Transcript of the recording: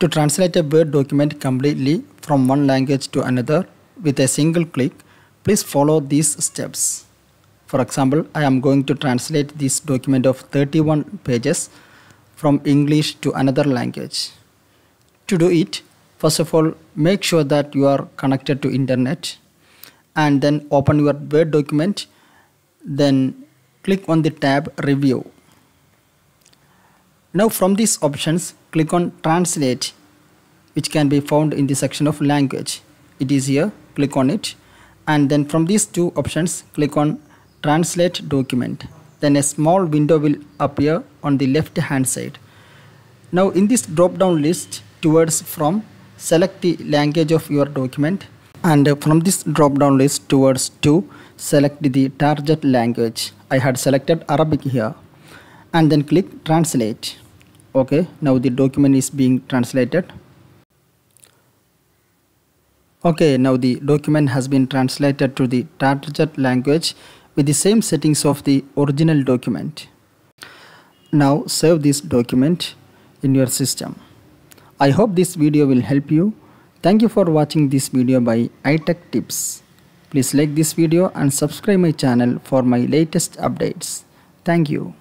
To translate a Word document completely from one language to another with a single click, please follow these steps. For example, I am going to translate this document of 31 pages from English to another language. To do it, first of all, make sure that you are connected to internet and then open your Word document. Then click on the tab Review. Now from these options, click on Translate which can be found in the section of Language. It is here, click on it and then from these two options, click on Translate Document. Then a small window will appear on the left hand side. Now in this drop down list towards from, select the language of your document and from this drop down list towards to select the target language. I had selected Arabic here and then click translate. Okay now the document is being translated. Okay now the document has been translated to the target language with the same settings of the original document. Now save this document in your system. I hope this video will help you. Thank you for watching this video by itech tips. Please like this video and subscribe my channel for my latest updates. Thank you